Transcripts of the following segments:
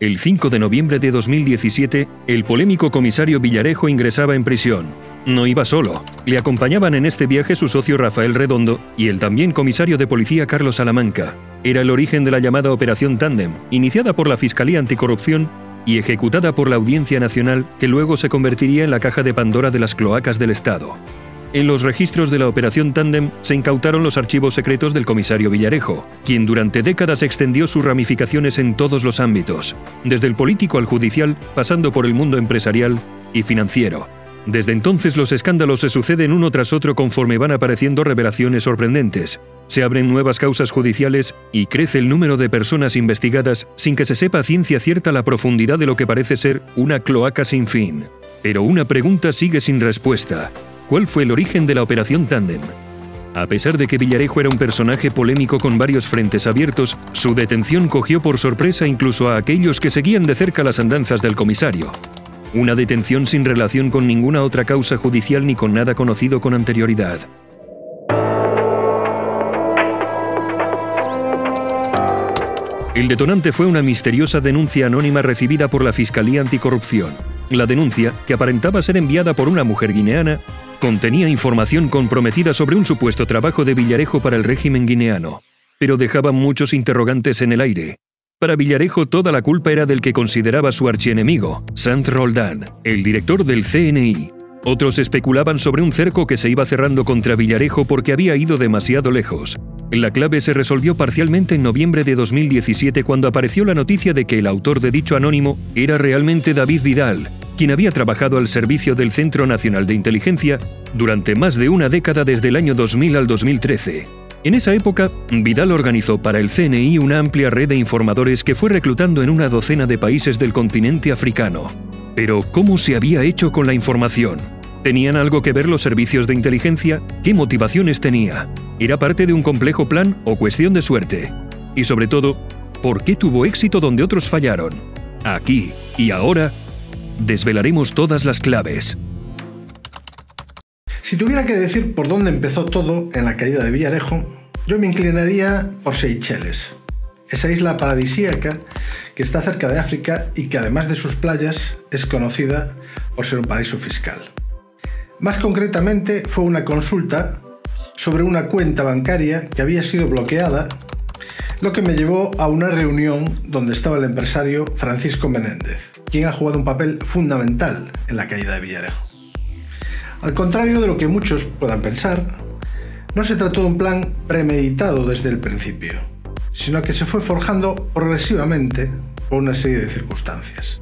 El 5 de noviembre de 2017, el polémico comisario Villarejo ingresaba en prisión. No iba solo. Le acompañaban en este viaje su socio Rafael Redondo y el también comisario de policía Carlos Salamanca. Era el origen de la llamada Operación Tandem, iniciada por la Fiscalía Anticorrupción y ejecutada por la Audiencia Nacional, que luego se convertiría en la caja de Pandora de las cloacas del Estado. En los registros de la Operación Tandem se incautaron los archivos secretos del comisario Villarejo, quien durante décadas extendió sus ramificaciones en todos los ámbitos, desde el político al judicial, pasando por el mundo empresarial y financiero. Desde entonces los escándalos se suceden uno tras otro conforme van apareciendo revelaciones sorprendentes. Se abren nuevas causas judiciales y crece el número de personas investigadas sin que se sepa ciencia cierta la profundidad de lo que parece ser una cloaca sin fin. Pero una pregunta sigue sin respuesta cuál fue el origen de la Operación Tandem. A pesar de que Villarejo era un personaje polémico con varios frentes abiertos, su detención cogió por sorpresa incluso a aquellos que seguían de cerca las andanzas del comisario. Una detención sin relación con ninguna otra causa judicial ni con nada conocido con anterioridad. El detonante fue una misteriosa denuncia anónima recibida por la Fiscalía Anticorrupción. La denuncia, que aparentaba ser enviada por una mujer guineana, contenía información comprometida sobre un supuesto trabajo de Villarejo para el régimen guineano, pero dejaba muchos interrogantes en el aire. Para Villarejo toda la culpa era del que consideraba su archienemigo, Sant Roldán, el director del CNI. Otros especulaban sobre un cerco que se iba cerrando contra Villarejo porque había ido demasiado lejos. La clave se resolvió parcialmente en noviembre de 2017 cuando apareció la noticia de que el autor de dicho anónimo era realmente David Vidal, quien había trabajado al servicio del Centro Nacional de Inteligencia durante más de una década desde el año 2000 al 2013. En esa época, Vidal organizó para el CNI una amplia red de informadores que fue reclutando en una docena de países del continente africano. Pero, ¿cómo se había hecho con la información? ¿Tenían algo que ver los servicios de inteligencia? ¿Qué motivaciones tenía? ¿Era parte de un complejo plan o cuestión de suerte? Y sobre todo, ¿por qué tuvo éxito donde otros fallaron? Aquí y ahora desvelaremos todas las claves. Si tuviera que decir por dónde empezó todo en la caída de Villarejo, yo me inclinaría por Seychelles, esa isla paradisíaca que está cerca de África y que además de sus playas es conocida por ser un paraíso fiscal. Más concretamente fue una consulta sobre una cuenta bancaria que había sido bloqueada, lo que me llevó a una reunión donde estaba el empresario Francisco Menéndez, quien ha jugado un papel fundamental en la caída de Villarejo. Al contrario de lo que muchos puedan pensar, no se trató de un plan premeditado desde el principio, sino que se fue forjando progresivamente por una serie de circunstancias.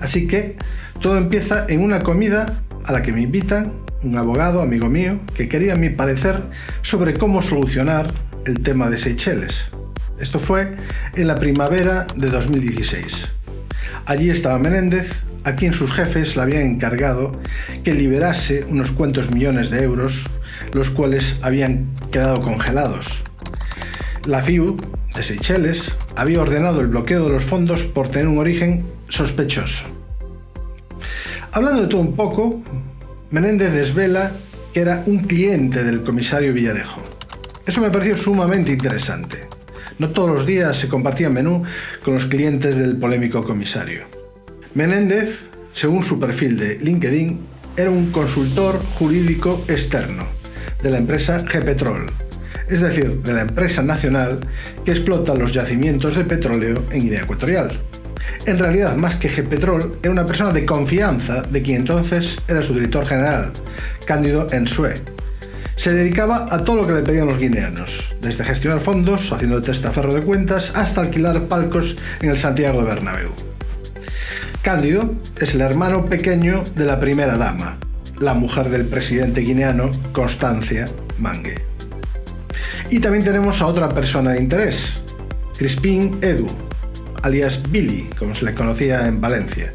Así que todo empieza en una comida a la que me invitan un abogado, amigo mío, que quería mi parecer sobre cómo solucionar el tema de Seychelles. Esto fue en la primavera de 2016. Allí estaba Menéndez, a quien sus jefes le habían encargado que liberase unos cuantos millones de euros, los cuales habían quedado congelados. La FIU de Seychelles había ordenado el bloqueo de los fondos por tener un origen sospechoso. Hablando de todo un poco, Menéndez desvela que era un cliente del comisario Villarejo. Eso me pareció sumamente interesante. No todos los días se compartía menú con los clientes del polémico comisario. Menéndez, según su perfil de LinkedIn, era un consultor jurídico externo de la empresa G-Petrol, es decir, de la empresa nacional que explota los yacimientos de petróleo en Guinea Ecuatorial. En realidad, más que G-Petrol, era una persona de confianza de quien entonces era su director general, Cándido Ensue, se dedicaba a todo lo que le pedían los guineanos, desde gestionar fondos, haciendo el testaferro de cuentas, hasta alquilar palcos en el Santiago de Bernabéu. Cándido es el hermano pequeño de la primera dama, la mujer del presidente guineano Constancia Mangue. Y también tenemos a otra persona de interés, Crispín Edu, alias Billy, como se le conocía en Valencia.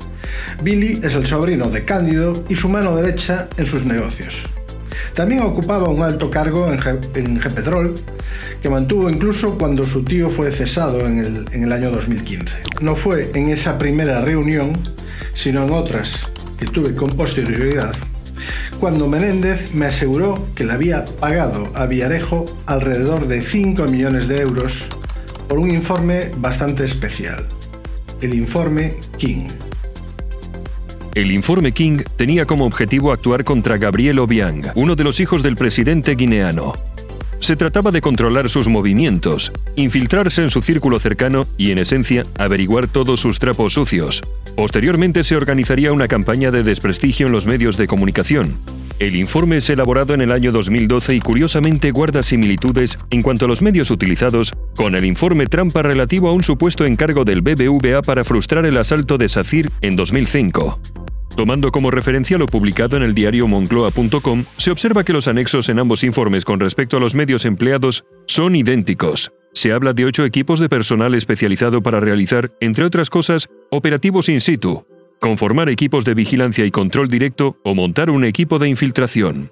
Billy es el sobrino de Cándido y su mano derecha en sus negocios. También ocupaba un alto cargo en, G que mantuvo incluso cuando su tío fue cesado en el, en el año 2015. No fue en esa primera reunión, sino en otras que tuve con posterioridad, cuando Menéndez me aseguró que le había pagado a Villarejo alrededor de 5 millones de euros por un informe bastante especial. el informe King. El informe King tenía como objetivo actuar contra Gabriel Obiang, uno de los hijos del presidente guineano. Se trataba de controlar sus movimientos, infiltrarse en su círculo cercano y, en esencia, averiguar todos sus trapos sucios. Posteriormente se organizaría una campaña de desprestigio en los medios de comunicación. El informe es elaborado en el año 2012 y curiosamente guarda similitudes en cuanto a los medios utilizados con el informe trampa relativo a un supuesto encargo del BBVA para frustrar el asalto de SACIR en 2005. Tomando como referencia lo publicado en el diario moncloa.com, se observa que los anexos en ambos informes con respecto a los medios empleados son idénticos. Se habla de ocho equipos de personal especializado para realizar, entre otras cosas, operativos in situ, conformar equipos de vigilancia y control directo o montar un equipo de infiltración.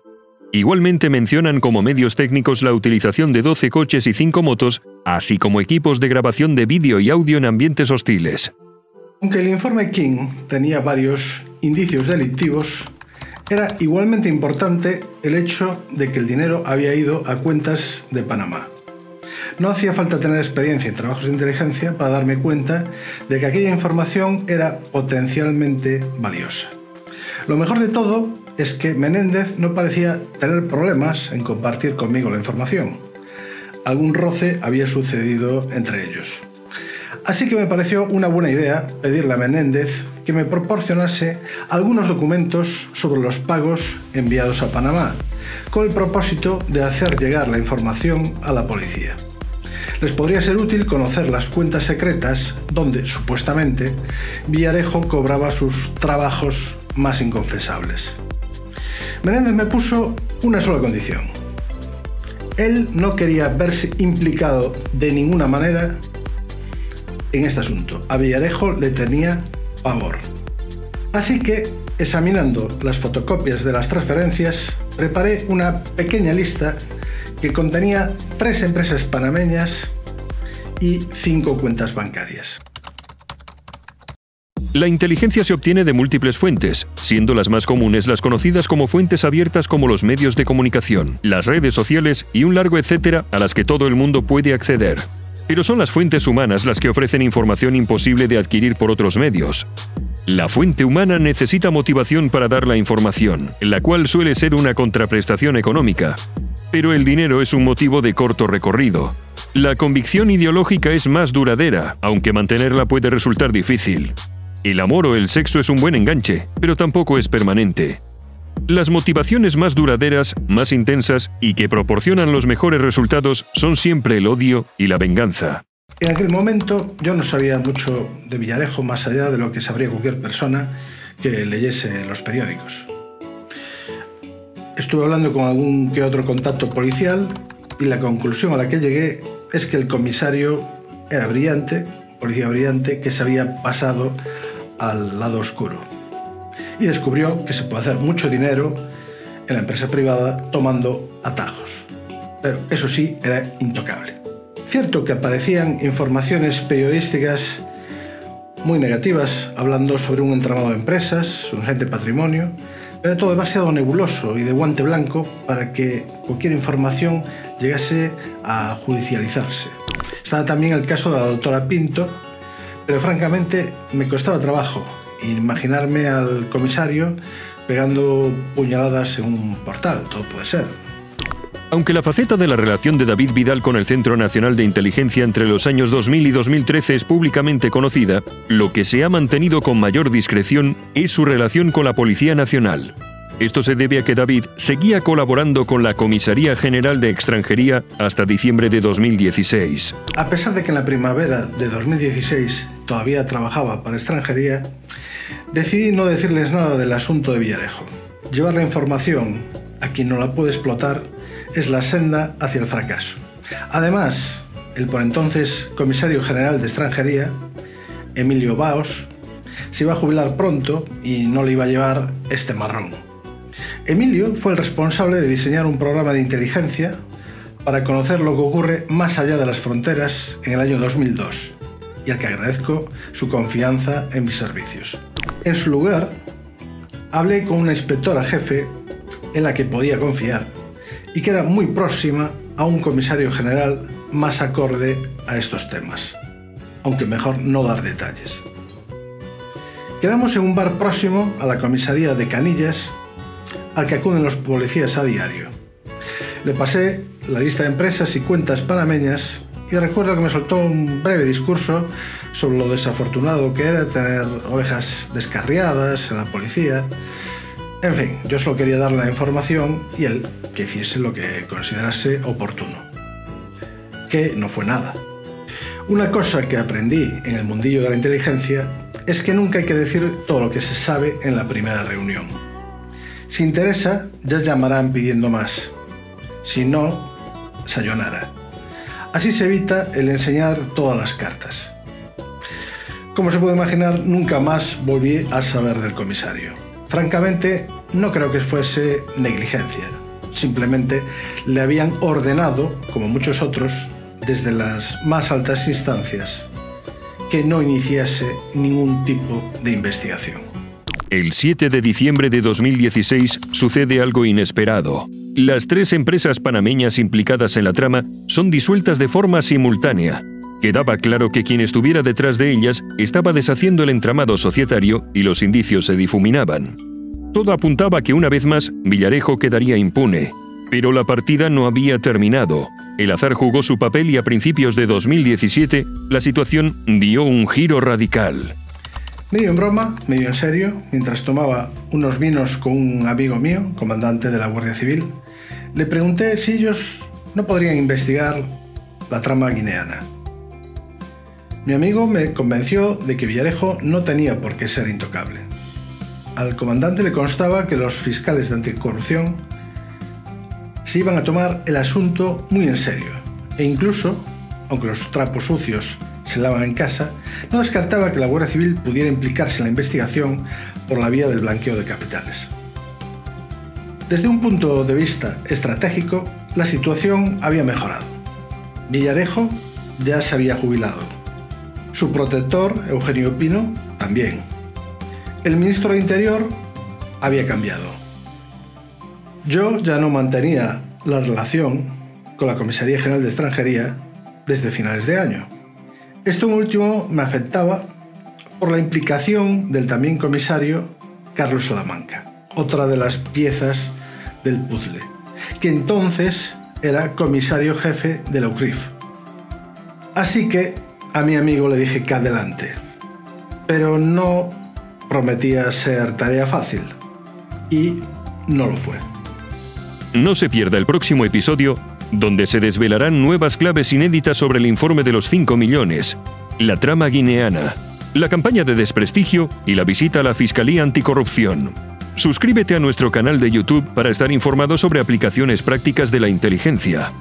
Igualmente mencionan como medios técnicos la utilización de 12 coches y 5 motos, así como equipos de grabación de vídeo y audio en ambientes hostiles. Aunque el informe King tenía varios indicios delictivos, era igualmente importante el hecho de que el dinero había ido a cuentas de Panamá. No hacía falta tener experiencia en trabajos de inteligencia para darme cuenta de que aquella información era potencialmente valiosa. Lo mejor de todo es que Menéndez no parecía tener problemas en compartir conmigo la información. Algún roce había sucedido entre ellos. Así que me pareció una buena idea pedirle a Menéndez que me proporcionase algunos documentos sobre los pagos enviados a Panamá, con el propósito de hacer llegar la información a la policía. Les podría ser útil conocer las cuentas secretas donde, supuestamente, Villarejo cobraba sus trabajos más inconfesables. Menéndez me puso una sola condición. Él no quería verse implicado de ninguna manera en este asunto. A Villarejo le tenía pavor. Así que, examinando las fotocopias de las transferencias, preparé una pequeña lista que contenía tres empresas panameñas y cinco cuentas bancarias. La inteligencia se obtiene de múltiples fuentes, siendo las más comunes las conocidas como fuentes abiertas como los medios de comunicación, las redes sociales y un largo etcétera a las que todo el mundo puede acceder. Pero son las fuentes humanas las que ofrecen información imposible de adquirir por otros medios. La fuente humana necesita motivación para dar la información, la cual suele ser una contraprestación económica. Pero el dinero es un motivo de corto recorrido. La convicción ideológica es más duradera, aunque mantenerla puede resultar difícil. El amor o el sexo es un buen enganche, pero tampoco es permanente. Las motivaciones más duraderas, más intensas y que proporcionan los mejores resultados son siempre el odio y la venganza. En aquel momento yo no sabía mucho de Villarejo más allá de lo que sabría cualquier persona que leyese los periódicos. Estuve hablando con algún que otro contacto policial y la conclusión a la que llegué es que el comisario era brillante, policía brillante, que se había pasado al lado oscuro y descubrió que se puede hacer mucho dinero en la empresa privada tomando atajos. Pero eso sí, era intocable. Cierto que aparecían informaciones periodísticas muy negativas, hablando sobre un entramado de empresas, un gente patrimonio, pero todo demasiado nebuloso y de guante blanco para que cualquier información llegase a judicializarse. Estaba también el caso de la doctora Pinto, pero francamente me costaba trabajo imaginarme al comisario pegando puñaladas en un portal, todo puede ser. Aunque la faceta de la relación de David Vidal con el Centro Nacional de Inteligencia entre los años 2000 y 2013 es públicamente conocida, lo que se ha mantenido con mayor discreción es su relación con la Policía Nacional. Esto se debe a que David seguía colaborando con la Comisaría General de Extranjería hasta diciembre de 2016. A pesar de que en la primavera de 2016 todavía trabajaba para extranjería, decidí no decirles nada del asunto de Villarejo. Llevar la información a quien no la puede explotar es la senda hacia el fracaso. Además, el por entonces comisario general de extranjería, Emilio Baos, se iba a jubilar pronto y no le iba a llevar este marrón. Emilio fue el responsable de diseñar un programa de inteligencia para conocer lo que ocurre más allá de las fronteras en el año 2002 y al que agradezco su confianza en mis servicios. En su lugar, hablé con una inspectora jefe en la que podía confiar y que era muy próxima a un comisario general más acorde a estos temas, aunque mejor no dar detalles. Quedamos en un bar próximo a la comisaría de Canillas al que acuden los policías a diario. Le pasé la lista de empresas y cuentas panameñas y recuerdo que me soltó un breve discurso sobre lo desafortunado que era tener ovejas descarriadas en la policía. En fin, yo solo quería darle la información y él que hiciese lo que considerase oportuno. Que no fue nada. Una cosa que aprendí en el mundillo de la inteligencia es que nunca hay que decir todo lo que se sabe en la primera reunión. Si interesa, ya llamarán pidiendo más. Si no, sayonara. Así se evita el enseñar todas las cartas. Como se puede imaginar, nunca más volví a saber del comisario. Francamente, no creo que fuese negligencia. Simplemente le habían ordenado, como muchos otros, desde las más altas instancias, que no iniciase ningún tipo de investigación. El 7 de diciembre de 2016 sucede algo inesperado. Las tres empresas panameñas implicadas en la trama son disueltas de forma simultánea. Quedaba claro que quien estuviera detrás de ellas estaba deshaciendo el entramado societario y los indicios se difuminaban. Todo apuntaba que una vez más Villarejo quedaría impune. Pero la partida no había terminado. El azar jugó su papel y a principios de 2017 la situación dio un giro radical. Medio en broma, medio en serio, mientras tomaba unos vinos con un amigo mío, comandante de la Guardia Civil, le pregunté si ellos no podrían investigar la trama guineana. Mi amigo me convenció de que Villarejo no tenía por qué ser intocable. Al comandante le constaba que los fiscales de anticorrupción se iban a tomar el asunto muy en serio e incluso, aunque los trapos sucios se lavan en casa, no descartaba que la Guardia Civil pudiera implicarse en la investigación por la vía del blanqueo de capitales. Desde un punto de vista estratégico, la situación había mejorado. Villarejo ya se había jubilado. Su protector, Eugenio Pino, también. El ministro de Interior había cambiado. Yo ya no mantenía la relación con la Comisaría General de Extranjería desde finales de año. Esto último me afectaba por la implicación del también comisario Carlos Salamanca, otra de las piezas del puzzle, que entonces era comisario jefe de la UCRIF. Así que a mi amigo le dije que adelante, pero no prometía ser tarea fácil, y no lo fue. No se pierda el próximo episodio donde se desvelarán nuevas claves inéditas sobre el informe de los 5 millones, la trama guineana, la campaña de desprestigio y la visita a la Fiscalía Anticorrupción. Suscríbete a nuestro canal de YouTube para estar informado sobre aplicaciones prácticas de la inteligencia.